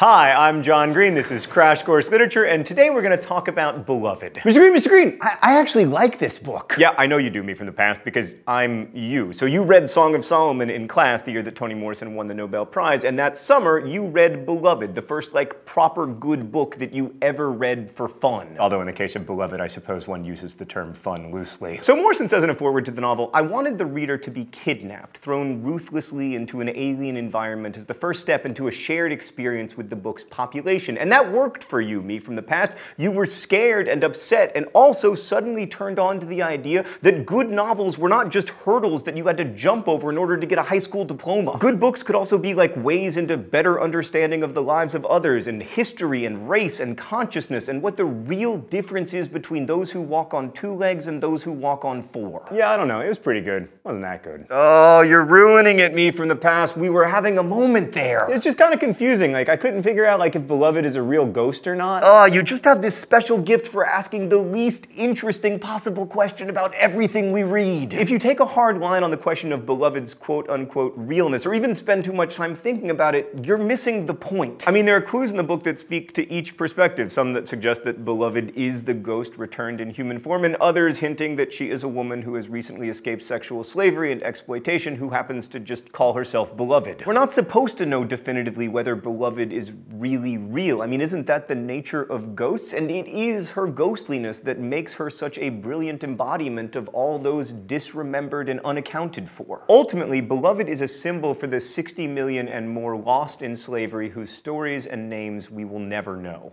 Hi, I'm John Green. This is Crash Course Literature, and today we're going to talk about Beloved. Mr. Green, Mr. Green, I, I, actually like this book. Yeah, I know you do me from the past because I'm you. So you read Song of Solomon in class the year that Toni Morrison won the Nobel Prize, and that summer you read Beloved, the first like proper good book that you ever read for fun. Although in the case of Beloved, I suppose one uses the term fun loosely. So Morrison says in a foreword to the novel, I wanted the reader to be kidnapped, thrown ruthlessly into an alien environment as the first step into a shared experience with the book's population. And that worked for you, me from the past. You were scared and upset and also suddenly turned on to the idea that good novels were not just hurdles that you had to jump over in order to get a high school diploma. Good books could also be like ways into better understanding of the lives of others and history and race and consciousness and what the real difference is between those who walk on two legs and those who walk on four. Yeah, I don't know. It was pretty good. Wasn't that good. Oh, you're ruining it, me from the past. We were having a moment there. It's just kind of confusing. Like, I couldn't figure out like if Beloved is a real ghost or not. Oh, you just have this special gift for asking the least interesting possible question about everything we read. If you take a hard line on the question of Beloved's quote unquote realness, or even spend too much time thinking about it, you're missing the point. I mean, there are clues in the book that speak to each perspective, some that suggest that Beloved is the ghost returned in human form, and others hinting that she is a woman who has recently escaped sexual slavery and exploitation who happens to just call herself Beloved. We're not supposed to know definitively whether Beloved is real really real. I mean, isn't that the nature of ghosts? And it is her ghostliness that makes her such a brilliant embodiment of all those disremembered and unaccounted for. Ultimately, Beloved is a symbol for the 60 million and more lost in slavery whose stories and names we will never know.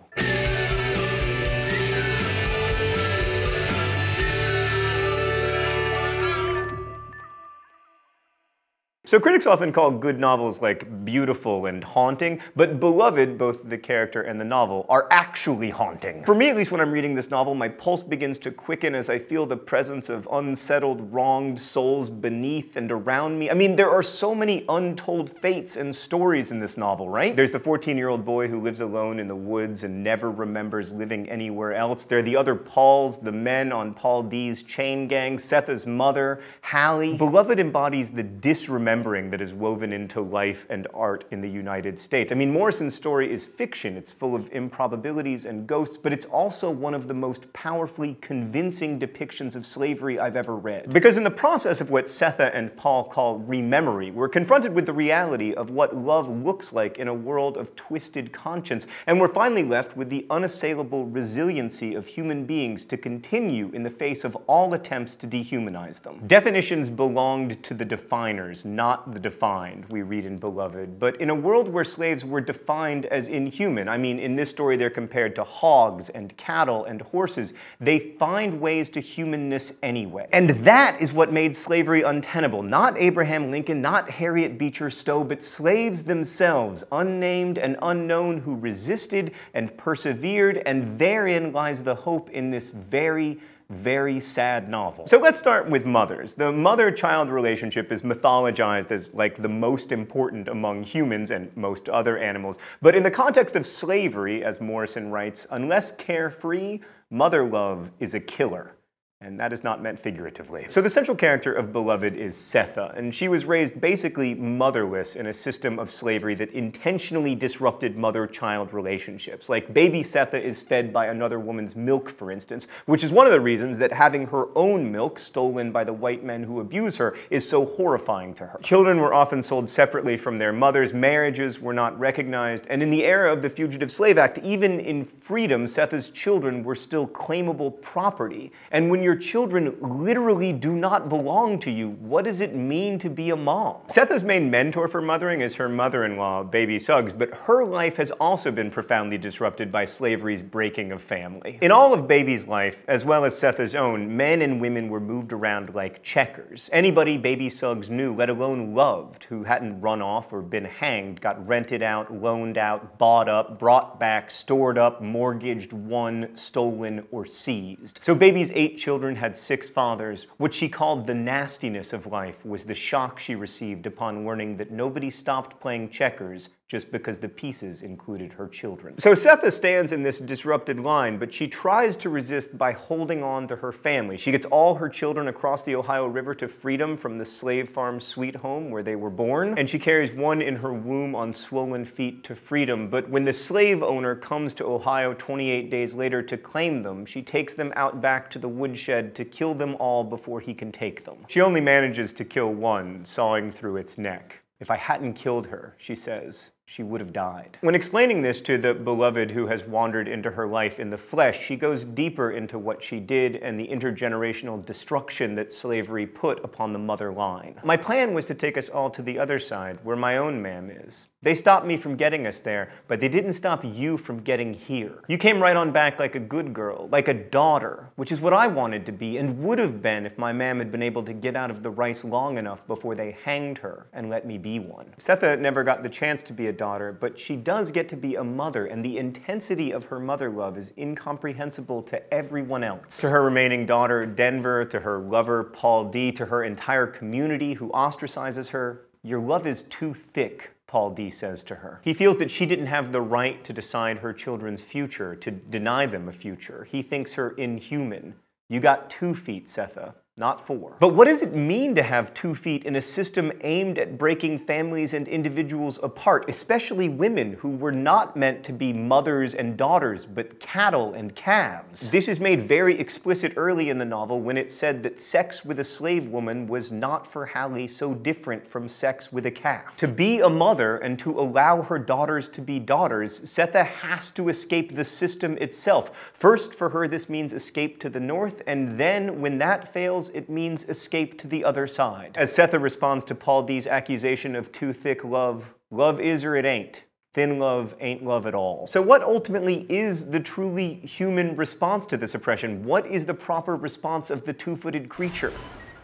So critics often call good novels like beautiful and haunting, but Beloved, both the character and the novel, are actually haunting. For me, at least when I'm reading this novel, my pulse begins to quicken as I feel the presence of unsettled, wronged souls beneath and around me. I mean, there are so many untold fates and stories in this novel, right? There's the 14-year-old boy who lives alone in the woods and never remembers living anywhere else. There are the other Pauls, the men on Paul D's chain gang, Sethe's mother, Hallie. Beloved embodies the disremembered remembering that is woven into life and art in the United States. I mean, Morrison's story is fiction. It's full of improbabilities and ghosts, but it's also one of the most powerfully convincing depictions of slavery I've ever read. Because in the process of what Sethe and Paul call rememory, we're confronted with the reality of what love looks like in a world of twisted conscience, and we're finally left with the unassailable resiliency of human beings to continue in the face of all attempts to dehumanize them. Definitions belonged to the definers, not not the defined, we read in Beloved, but in a world where slaves were defined as inhuman, I mean, in this story they're compared to hogs and cattle and horses, they find ways to humanness anyway. And that is what made slavery untenable. Not Abraham Lincoln, not Harriet Beecher Stowe, but slaves themselves, unnamed and unknown, who resisted and persevered, and therein lies the hope in this very very sad novel. So let's start with mothers. The mother-child relationship is mythologized as like the most important among humans and most other animals. But in the context of slavery, as Morrison writes, unless carefree, mother love is a killer and that is not meant figuratively. So the central character of Beloved is Sethe, and she was raised basically motherless in a system of slavery that intentionally disrupted mother-child relationships. Like baby Sethe is fed by another woman's milk, for instance, which is one of the reasons that having her own milk stolen by the white men who abuse her is so horrifying to her. Children were often sold separately from their mothers, marriages were not recognized, and in the era of the Fugitive Slave Act, even in freedom, Sethe's children were still claimable property. And when your children literally do not belong to you, what does it mean to be a mom? Sethe's main mentor for mothering is her mother-in-law, Baby Suggs, but her life has also been profoundly disrupted by slavery's breaking of family. In all of Baby's life, as well as Sethe's own, men and women were moved around like checkers. Anybody Baby Suggs knew, let alone loved, who hadn't run off or been hanged, got rented out, loaned out, bought up, brought back, stored up, mortgaged, won, stolen, or seized. So Baby's eight children children had six fathers. What she called the nastiness of life was the shock she received upon learning that nobody stopped playing checkers just because the pieces included her children. So Sethe stands in this disrupted line, but she tries to resist by holding on to her family. She gets all her children across the Ohio River to freedom from the slave farm sweet home where they were born, and she carries one in her womb on swollen feet to freedom. But when the slave owner comes to Ohio 28 days later to claim them, she takes them out back to the woodshed to kill them all before he can take them. She only manages to kill one, sawing through its neck. If I hadn't killed her, she says, she would have died. When explaining this to the beloved who has wandered into her life in the flesh, she goes deeper into what she did and the intergenerational destruction that slavery put upon the mother line. My plan was to take us all to the other side, where my own mam is. They stopped me from getting us there, but they didn't stop you from getting here. You came right on back like a good girl, like a daughter, which is what I wanted to be and would have been if my mam had been able to get out of the rice long enough before they hanged her and let me be one. Sethe never got the chance to be a daughter, but she does get to be a mother, and the intensity of her mother love is incomprehensible to everyone else. To her remaining daughter, Denver, to her lover, Paul D., to her entire community who ostracizes her, your love is too thick Paul D says to her. He feels that she didn't have the right to decide her children's future, to deny them a future. He thinks her inhuman. You got two feet, Sethe not four. But what does it mean to have two feet in a system aimed at breaking families and individuals apart, especially women who were not meant to be mothers and daughters, but cattle and calves? This is made very explicit early in the novel when it said that sex with a slave woman was not for Hallie so different from sex with a calf. To be a mother and to allow her daughters to be daughters, Sethe has to escape the system itself. First, for her, this means escape to the north, and then, when that fails, it means escape to the other side. As Sethe responds to Paul D's accusation of too thick love, love is or it ain't. Thin love ain't love at all. So what ultimately is the truly human response to this oppression? What is the proper response of the two-footed creature?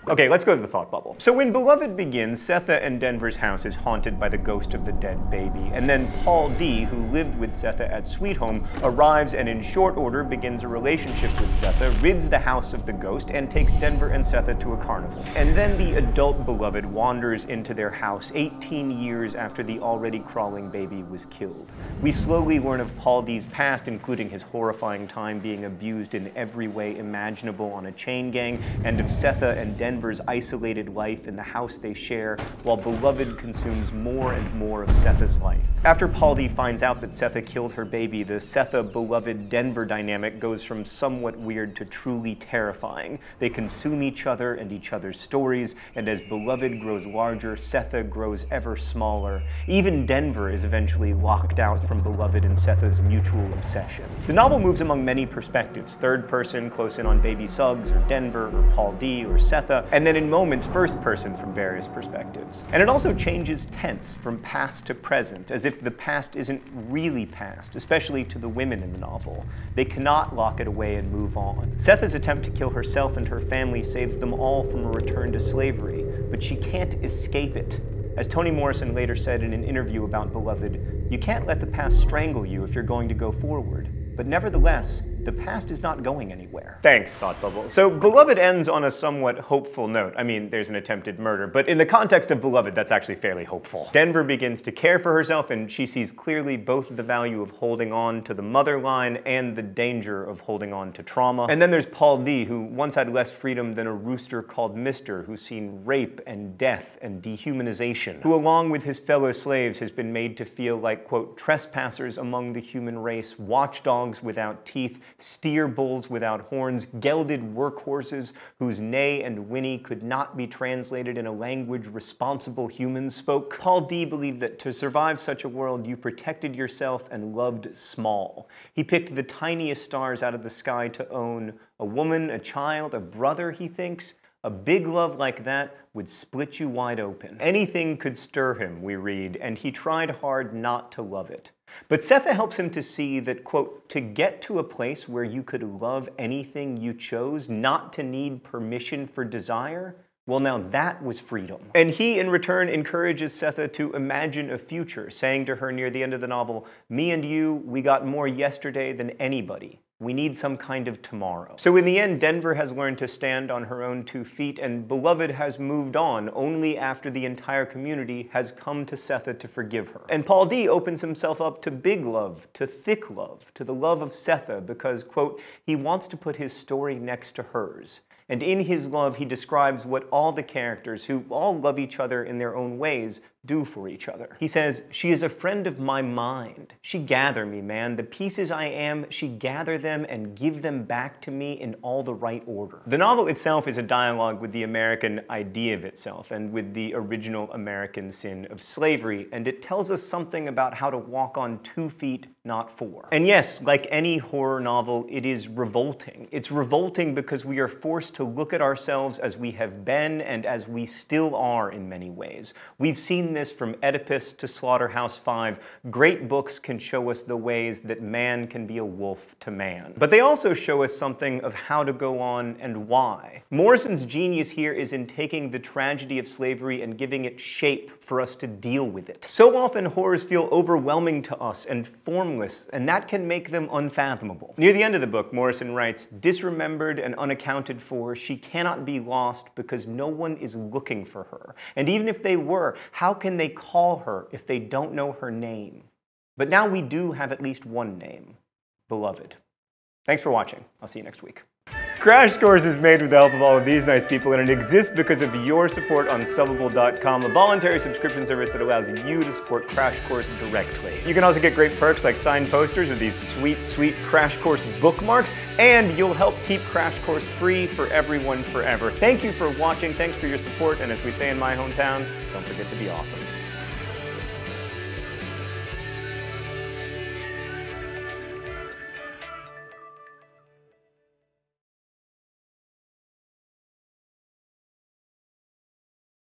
Okay, let's go to the thought bubble. So when Beloved begins, Sethe and Denver's house is haunted by the ghost of the dead baby. And then Paul D., who lived with Sethe at Sweet Home, arrives and in short order begins a relationship with Sethe, rids the house of the ghost, and takes Denver and Sethe to a carnival. And then the adult Beloved wanders into their house 18 years after the already crawling baby was killed. We slowly learn of Paul D.'s past, including his horrifying time being abused in every way imaginable on a chain gang, and of Sethe and Denver Denver's isolated life in the house they share, while Beloved consumes more and more of Sethe's life. After Paul D finds out that Sethe killed her baby, the Sethe-Beloved Denver dynamic goes from somewhat weird to truly terrifying. They consume each other and each other's stories, and as Beloved grows larger, Sethe grows ever smaller. Even Denver is eventually locked out from Beloved and Sethe's mutual obsession. The novel moves among many perspectives, third person, close in on baby Suggs, or Denver, or Paul D, or And then in moments first person from various perspectives. And it also changes tense from past to present, as if the past isn't really past, especially to the women in the novel. They cannot lock it away and move on. Sethe's attempt to kill herself and her family saves them all from a return to slavery, but she can't escape it. As Toni Morrison later said in an interview about Beloved, you can't let the past strangle you if you're going to go forward. But nevertheless, the past is not going anywhere. Thanks, Thought Bubble. So Beloved ends on a somewhat hopeful note. I mean, there's an attempted murder, but in the context of Beloved, that's actually fairly hopeful. Denver begins to care for herself, and she sees clearly both the value of holding on to the mother line and the danger of holding on to trauma. And then there's Paul D., who once had less freedom than a rooster called Mister, who's seen rape and death and dehumanization, who along with his fellow slaves has been made to feel like, quote, trespassers among the human race, watchdogs without teeth, steer bulls without horns, gelded workhorses whose neigh and whinny could not be translated in a language responsible humans spoke. Paul D believed that to survive such a world, you protected yourself and loved small. He picked the tiniest stars out of the sky to own a woman, a child, a brother, he thinks, a big love like that would split you wide open. Anything could stir him, we read, and he tried hard not to love it. But Sethe helps him to see that, quote, to get to a place where you could love anything you chose, not to need permission for desire, Well, now that was freedom. And he, in return, encourages Sethe to imagine a future, saying to her near the end of the novel, Me and you, we got more yesterday than anybody. We need some kind of tomorrow. So in the end, Denver has learned to stand on her own two feet, and Beloved has moved on only after the entire community has come to Sethe to forgive her. And Paul D opens himself up to big love, to thick love, to the love of Sethe, because, quote, he wants to put his story next to hers. And in his love, he describes what all the characters, who all love each other in their own ways, do for each other. He says, She is a friend of my mind. She gather me, man. The pieces I am, she gather them and give them back to me in all the right order. The novel itself is a dialogue with the American idea of itself and with the original American sin of slavery, and it tells us something about how to walk on two feet, not four. And yes, like any horror novel, it is revolting. It's revolting because we are forced to look at ourselves as we have been and as we still are in many ways. We've seen this from Oedipus to Slaughterhouse 5, great books can show us the ways that man can be a wolf to man. But they also show us something of how to go on and why. Morrison's genius here is in taking the tragedy of slavery and giving it shape for us to deal with it. So often horrors feel overwhelming to us and formless, and that can make them unfathomable. Near the end of the book, Morrison writes, disremembered and unaccounted for, she cannot be lost because no one is looking for her. And even if they were, how can they call her if they don't know her name? But now we do have at least one name, Beloved. Thanks for watching. I'll see you next week. Crash Course is made with the help of all of these nice people, and it exists because of your support on Subbable.com, a voluntary subscription service that allows you to support Crash Course directly. You can also get great perks like signed posters or these sweet, sweet Crash Course bookmarks, and you'll help keep Crash Course free for everyone forever. Thank you for watching, thanks for your support, and as we say in my hometown, don't forget to be awesome.